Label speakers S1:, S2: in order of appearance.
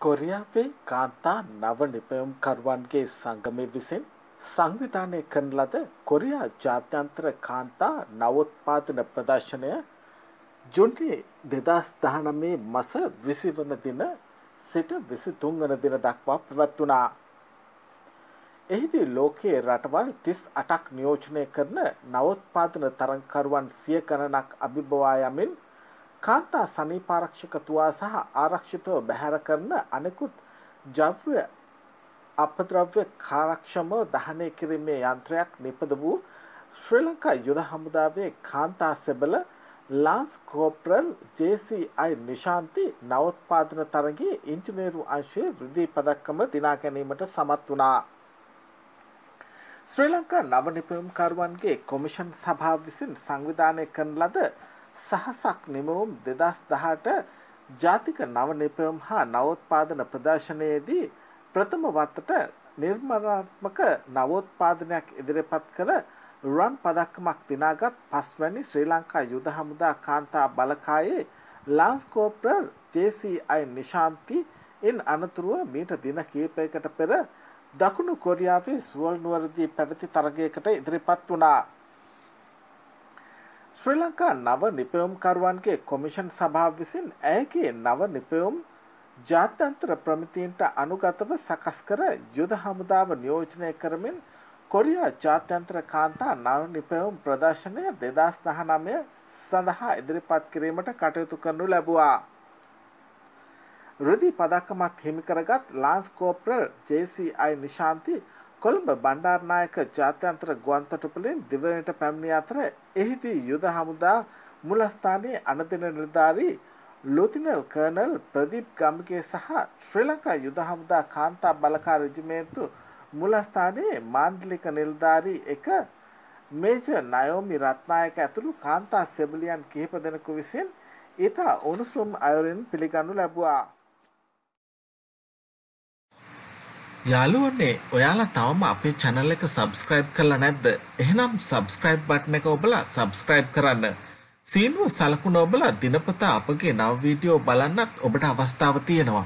S1: කොරියාවේ කාන්තා නව නිපැයුම්කරුවන්ගේ සංගමය විසින් සංවිධානය කරන ලද කොරියා ජාත්‍යන්තර කාන්තා නවෝත්පාදන ප්‍රදර්ශනය ජුන්ලි දෙදස් දහනමේ මස විසි වන දින සිට විසි තුන්වන දින දක්වා පැවැත්වනා. එහිදී ලෝකයේ රටවල් තිස් අටක් නියෝජනය කරන නවෝත්පාදන තරංකරුවන් සිය ගණනක් අභිබවා යමින් කාන්තා සනීපාරක්ෂක තුවා සහ ආරක්ෂිතව බැහැර කරන අනෙකුත් ජව්‍ය අපද්‍රව්‍ය කාරක්ෂම දහනය කිරීමේ යන්ත්‍රයක් නිපද වූ ශ්‍රී ලංකා යුද හමුදාවේ කාන්තා සෙබල ලාන්ස් කෝප්‍රල් ජේසි නිශාන්ති නවෝත්පාදන තරගේ ඉංජිනේරු අංශයේ ෘදී පදක්කම දිනා ගැනීමට සමත් වුණා. ශ්‍රී ලංකා නව නිපැයුම්කරුවන්ගේ කොමිෂන් සභාව විසින් සංවිධානය කරන ලද සහසක් නිමවුම් දෙදස් දහට ජාතික නව නිපයම් හා නවෝත්පාදන ප්‍රදර්ශනයේදී ප්‍රථම වත්තට නිර්මාණාත්මක නවෝත්පාදනයක් ඉදිරිපත් කළ රුවන් පදක්කමක් දිනාගත් පස්වැනි ශ්‍රී ලංකා යුද හමුදා කාන්තා බලකායේ ලාන්ස් කෝප්‍රල් ජේසි නිශාන්ති ඉන් අනතුරුව මීට දින කීපයකට පෙර දකුණු කොරියාවේ සුවල් නුවරදී පැවති තරගයකට ඉදිරිපත් වුණා. ශ්‍රී ලංකා නව නිපැයුම්කරුවන්ගේ කොමිෂන් සභාව විසින් ඇයගේ නව නිපැයුම් ජාත්‍යන්තර ප්‍රමිතීන්ට අනුගතව සකස් කර යුද හමුදාව නියෝජනය කරමින් කොරියා ජාත්‍යන්තර කාන්තා නව නිපැයුම් ප්‍රදර්ශනය දෙදස් දහනමය සඳහා ඉදිරිපත් කිරීමට කටයුතු කරනු ලැබුවා. රුදි පදක්කමත් හිමිකරගත් Lance Corporal JC Nishanthi Colombo Bandaranaike ජාත්‍යන්තර ගුවන්තොටුපළින් දිවයිනට පැමිණි අතර එහිදී යුද හමුදා මුලස්ථානයේ අනදින නිලධාරී ලුතිනල් කර්නල් ප්‍රදීප් ගම්ගේ සහ ශ්‍රී ලංකා යුද හමුදා කාන්තා බලකා රෙජිමේන්තු මුලස්ථානයේ මාණ්ඩලික නිලධාරී එක මේජර් නයෝමි රත්නායක ඇතුළු කාන්තා සෙබලියන් කිහිප දෙනෙකු විසින් ඉතා උණුසුම් අයුරින් පිළිගනු ලැබුවා.
S2: යාළුවනේ ඔයාලා තවම අපේ channel එක subscribe කරලා නැද්ද? එහෙනම් subscribe button එක ඔබලා subscribe කරන්න. සීනුව සලකුණ ඔබලා දිනපතා අපගේ නව වීඩියෝ බලන්නත් ඔබට අවස්ථාව තියෙනවා.